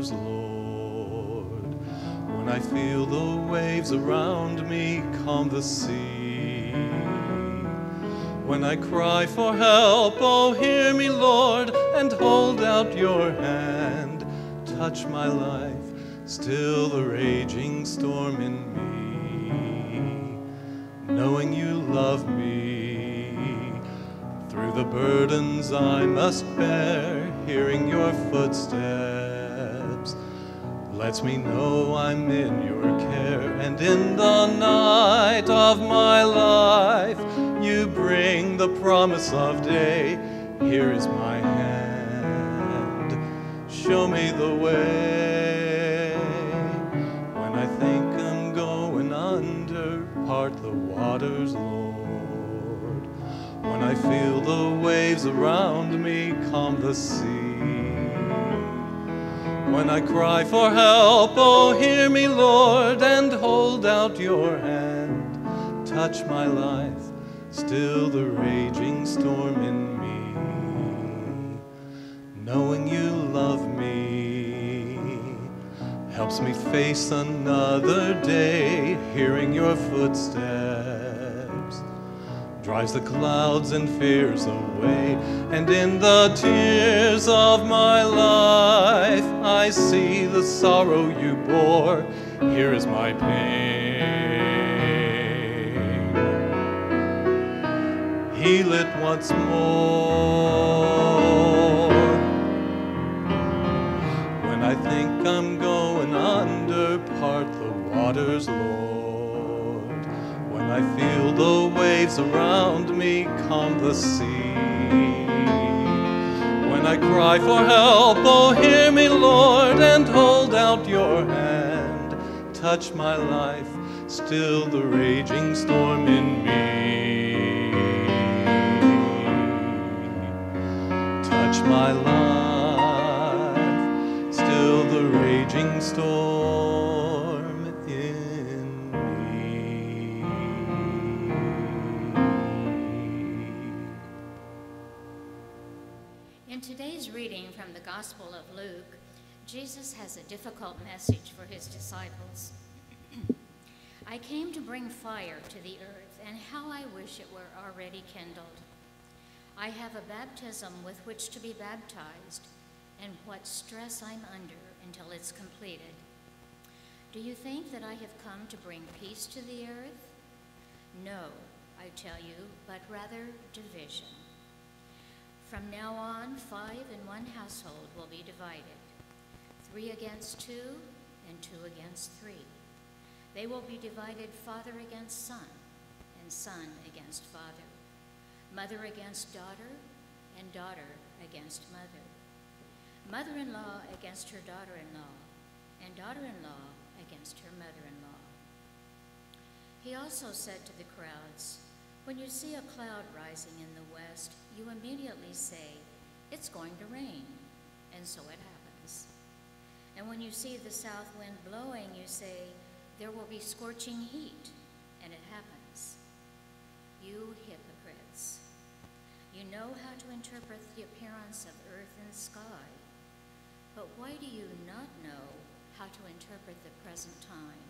waters, Lord. When I feel the waves around me calm the sea. When I cry for help, oh, hear me, Lord, and hold out your hand. Touch my life, still the raging storm in me. Knowing you love me. Through the burdens I must bear, hearing your footsteps lets me know I'm in your care. And in the night of my life, you bring the promise of day. Here is my hand, show me the way. When I think I'm going under, part the waters, Lord. When I feel the waves around me calm the sea. When I cry for help, oh, hear me, Lord, and hold out your hand. Touch my life, still the raging storm in me. Knowing you love me helps me face another day, hearing your footsteps drives the clouds and fears away. And in the tears of my life, I see the sorrow you bore. Here is my pain. Heal it once more. When I think I'm going under, part the waters, waves around me calm the sea. When I cry for help, oh, hear me, Lord, and hold out your hand. Touch my life, still the raging storm in me. Touch my life, still the raging storm Gospel of Luke, Jesus has a difficult message for his disciples. I came to bring fire to the earth, and how I wish it were already kindled. I have a baptism with which to be baptized, and what stress I'm under until it's completed. Do you think that I have come to bring peace to the earth? No, I tell you, but rather division. From now on, five in one household will be divided three against two, and two against three. They will be divided father against son, and son against father, mother against daughter, and daughter against mother, mother in law against her daughter in law, and daughter in law against her mother in law. He also said to the crowds, When you see a cloud rising in the west, you immediately say, It's going to rain. And so it happens. And when you see the south wind blowing, you say, There will be scorching heat. And it happens. You hypocrites. You know how to interpret the appearance of earth and sky. But why do you not know how to interpret the present time?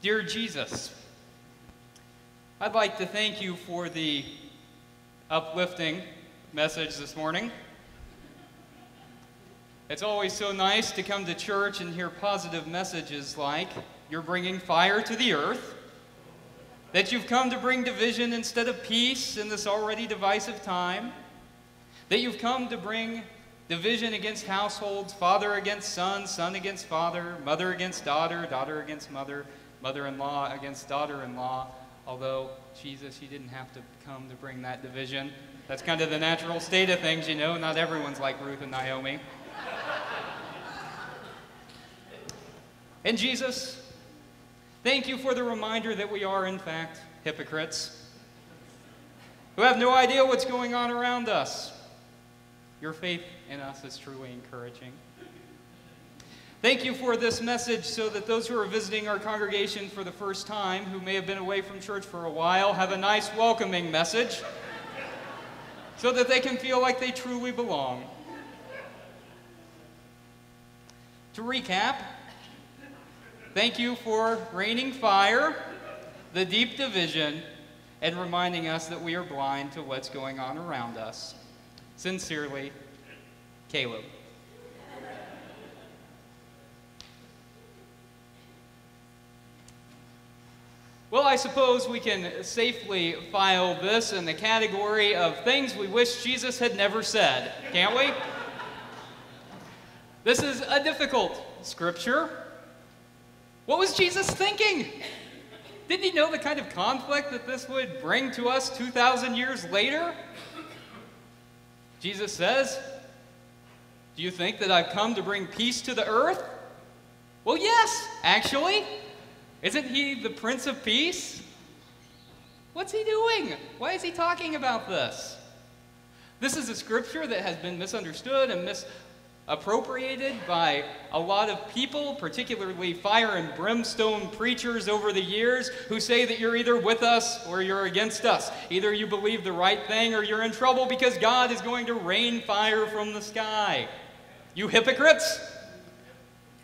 Dear Jesus, I'd like to thank you for the uplifting message this morning. It's always so nice to come to church and hear positive messages like you're bringing fire to the earth, that you've come to bring division instead of peace in this already divisive time, that you've come to bring division against households, father against son, son against father, mother against daughter, daughter against mother, mother in law against daughter in law. Although, Jesus, you didn't have to come to bring that division. That's kind of the natural state of things, you know. Not everyone's like Ruth and Naomi. And Jesus, thank you for the reminder that we are, in fact, hypocrites who have no idea what's going on around us. Your faith in us is truly encouraging. Thank you for this message so that those who are visiting our congregation for the first time, who may have been away from church for a while, have a nice welcoming message so that they can feel like they truly belong. To recap, thank you for raining fire, the deep division, and reminding us that we are blind to what's going on around us. Sincerely, Caleb. Well, I suppose we can safely file this in the category of things we wish Jesus had never said, can't we? This is a difficult scripture. What was Jesus thinking? Didn't he know the kind of conflict that this would bring to us 2,000 years later? Jesus says, Do you think that I've come to bring peace to the earth? Well, yes, actually. Isn't he the Prince of Peace? What's he doing? Why is he talking about this? This is a scripture that has been misunderstood and misappropriated by a lot of people, particularly fire and brimstone preachers over the years, who say that you're either with us or you're against us. Either you believe the right thing or you're in trouble because God is going to rain fire from the sky. You hypocrites!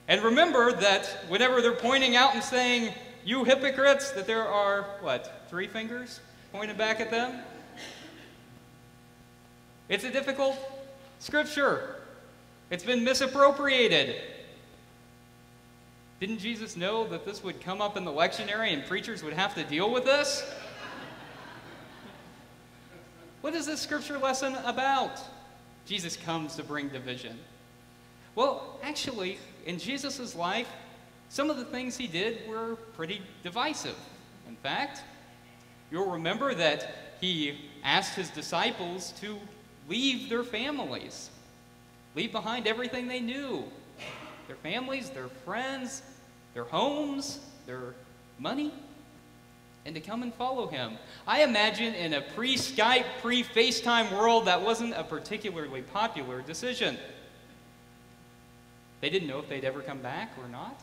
And remember that whenever they're pointing out and saying, you hypocrites, that there are, what, three fingers pointed back at them? It's a difficult scripture. It's been misappropriated. Didn't Jesus know that this would come up in the lectionary and preachers would have to deal with this? What is this scripture lesson about? Jesus comes to bring division. Well, actually, in Jesus' life, some of the things he did were pretty divisive. In fact, you'll remember that he asked his disciples to leave their families, leave behind everything they knew their families, their friends, their homes, their money, and to come and follow him. I imagine in a pre Skype, pre FaceTime world, that wasn't a particularly popular decision. They didn't know if they'd ever come back or not.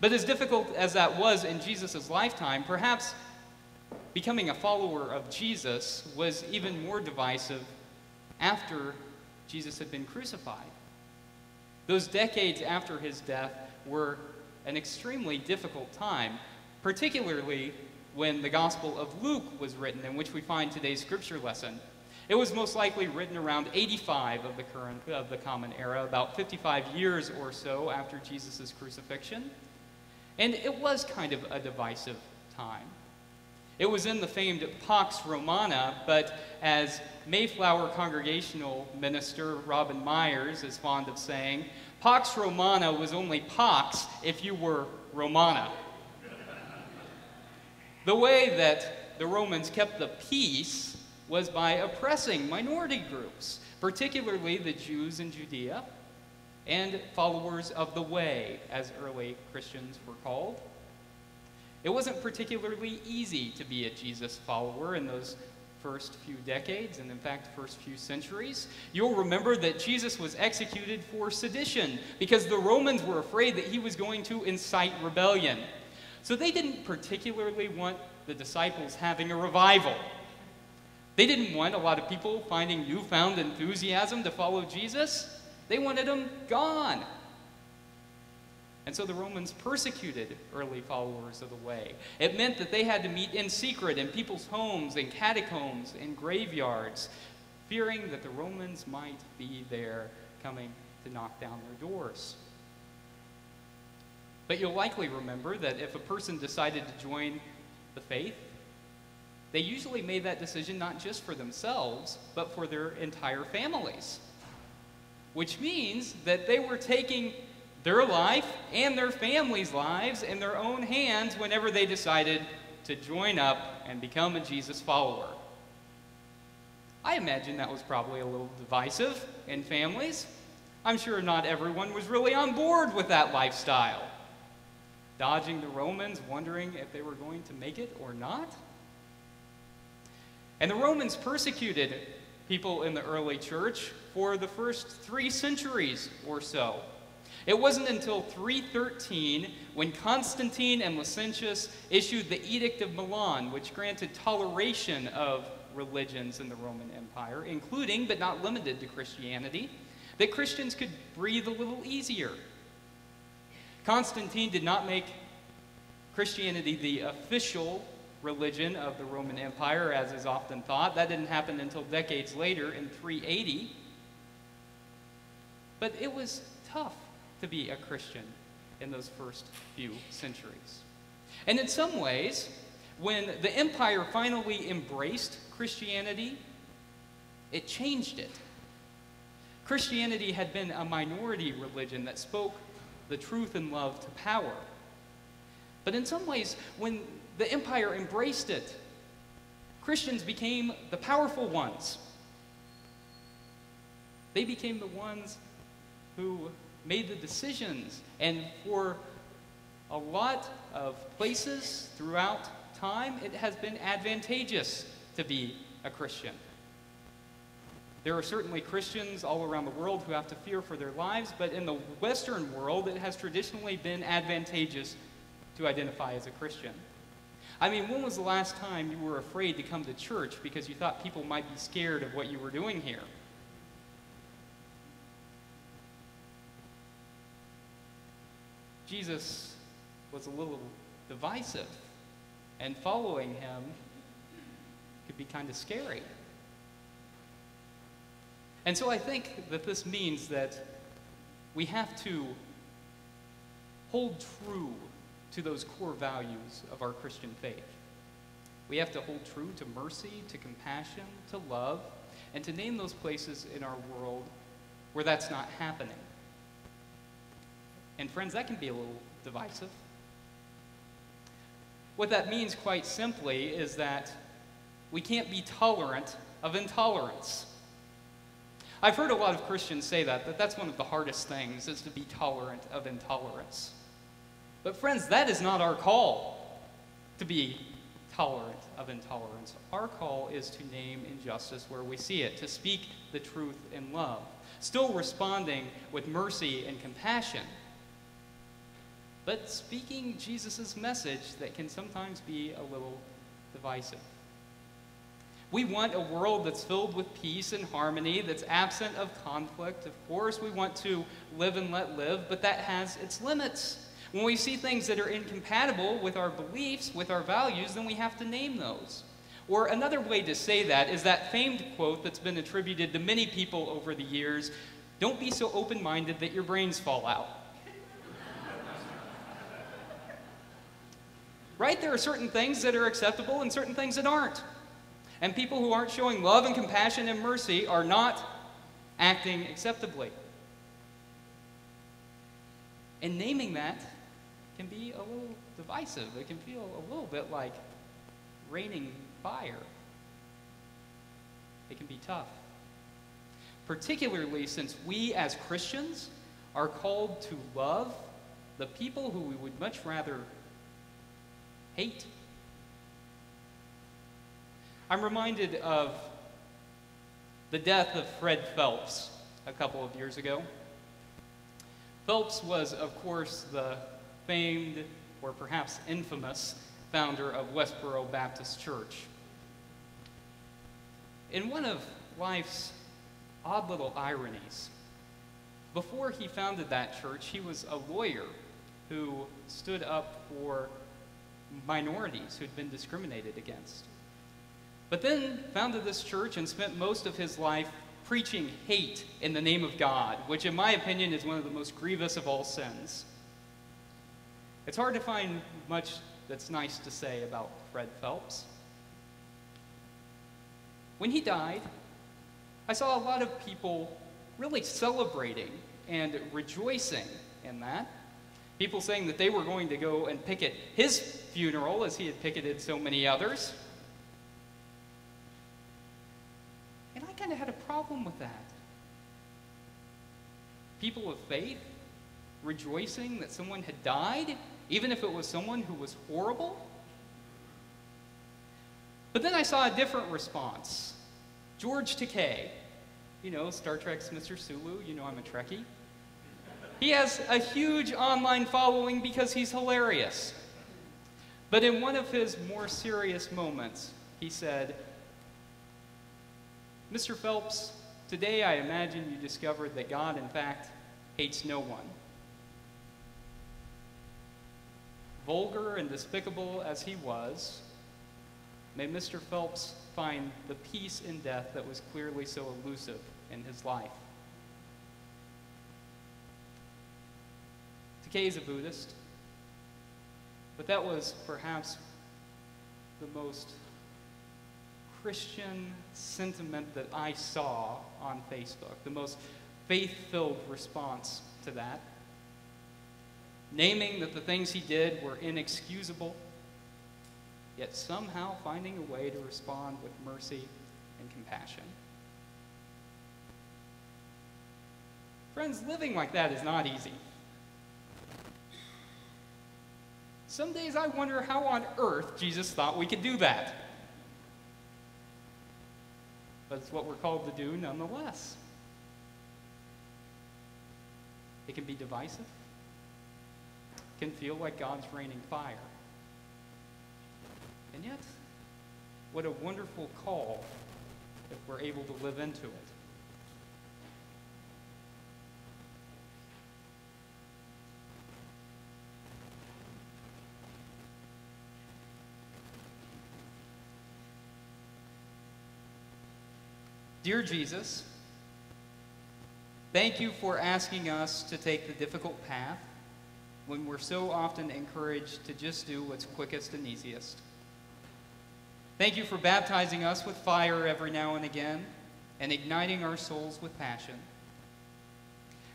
But as difficult as that was in Jesus' lifetime, perhaps becoming a follower of Jesus was even more divisive after Jesus had been crucified. Those decades after his death were an extremely difficult time, particularly when the Gospel of Luke was written, in which we find today's scripture lesson. It was most likely written around 85 of the current of the common era, about 55 years or so after Jesus' crucifixion. And it was kind of a divisive time. It was in the famed Pax Romana, but as Mayflower Congregational minister Robin Meyers is fond of saying, Pax Romana was only Pax if you were Romana. The way that the Romans kept the peace was by oppressing minority groups, particularly the Jews in Judea and followers of the Way, as early Christians were called. It wasn't particularly easy to be a Jesus follower in those first few decades, and in fact, first few centuries. You'll remember that Jesus was executed for sedition because the Romans were afraid that he was going to incite rebellion. So they didn't particularly want the disciples having a revival. They didn't want a lot of people finding newfound enthusiasm to follow Jesus. They wanted them gone. And so the Romans persecuted early followers of the way. It meant that they had to meet in secret in people's homes, in catacombs, in graveyards, fearing that the Romans might be there coming to knock down their doors. But you'll likely remember that if a person decided to join the faith, they usually made that decision not just for themselves, but for their entire families. Which means that they were taking their life and their families' lives in their own hands whenever they decided to join up and become a Jesus follower. I imagine that was probably a little divisive in families. I'm sure not everyone was really on board with that lifestyle. Dodging the Romans, wondering if they were going to make it or not. And the Romans persecuted people in the early church for the first three centuries or so. It wasn't until 313 when Constantine and Licinius issued the Edict of Milan, which granted toleration of religions in the Roman Empire, including but not limited to Christianity, that Christians could breathe a little easier. Constantine did not make Christianity the official religion of the Roman Empire, as is often thought. That didn't happen until decades later in 380. But it was tough to be a Christian in those first few centuries. And in some ways, when the empire finally embraced Christianity, it changed it. Christianity had been a minority religion that spoke the truth and love to power. But in some ways, when the empire embraced it, Christians became the powerful ones. They became the ones who made the decisions. And for a lot of places throughout time, it has been advantageous to be a Christian. There are certainly Christians all around the world who have to fear for their lives, but in the Western world, it has traditionally been advantageous to identify as a Christian. I mean, when was the last time you were afraid to come to church because you thought people might be scared of what you were doing here? Jesus was a little divisive, and following him could be kind of scary. And so I think that this means that we have to hold true to those core values of our Christian faith. We have to hold true to mercy, to compassion, to love, and to name those places in our world where that's not happening. And friends, that can be a little divisive. What that means, quite simply, is that we can't be tolerant of intolerance. I've heard a lot of Christians say that, that that's one of the hardest things, is to be tolerant of intolerance. But, friends, that is not our call to be tolerant of intolerance. Our call is to name injustice where we see it, to speak the truth in love, still responding with mercy and compassion but speaking Jesus' message that can sometimes be a little divisive. We want a world that's filled with peace and harmony, that's absent of conflict. Of course, we want to live and let live, but that has its limits. When we see things that are incompatible with our beliefs, with our values, then we have to name those. Or another way to say that is that famed quote that's been attributed to many people over the years don't be so open minded that your brains fall out. right? There are certain things that are acceptable and certain things that aren't. And people who aren't showing love and compassion and mercy are not acting acceptably. And naming that can be a little divisive. It can feel a little bit like raining fire. It can be tough. Particularly since we as Christians are called to love the people who we would much rather hate. I'm reminded of the death of Fred Phelps a couple of years ago. Phelps was, of course, the famed, or perhaps infamous, founder of Westboro Baptist Church. In one of life's odd little ironies, before he founded that church, he was a lawyer who stood up for minorities who'd been discriminated against. But then founded this church and spent most of his life preaching hate in the name of God, which, in my opinion, is one of the most grievous of all sins. It's hard to find much that's nice to say about Fred Phelps. When he died, I saw a lot of people really celebrating and rejoicing in that. People saying that they were going to go and picket his funeral as he had picketed so many others. And I kind of had a problem with that. People of faith rejoicing that someone had died, even if it was someone who was horrible. But then I saw a different response. George Takei, you know, Star Trek's Mr. Sulu, you know I'm a Trekkie. He has a huge online following because he's hilarious. But in one of his more serious moments, he said, Mr. Phelps, today I imagine you discovered that God, in fact, hates no one. Vulgar and despicable as he was, may Mr. Phelps find the peace in death that was clearly so elusive in his life. Takei is a Buddhist, but that was perhaps the most Christian sentiment that I saw on Facebook, the most faith filled response to that. Naming that the things he did were inexcusable, yet somehow finding a way to respond with mercy and compassion. Friends, living like that is not easy. Some days I wonder how on earth Jesus thought we could do that. But it's what we're called to do nonetheless. It can be divisive, can feel like God's raining fire. And yet, what a wonderful call if we're able to live into it. Dear Jesus, thank you for asking us to take the difficult path when we're so often encouraged to just do what's quickest and easiest. Thank you for baptizing us with fire every now and again and igniting our souls with passion.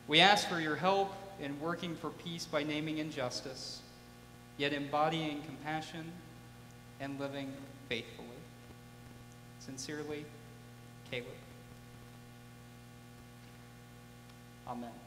We ask for your help in working for peace by naming injustice, yet embodying compassion and living faithfully. Sincerely, Caleb. Amen.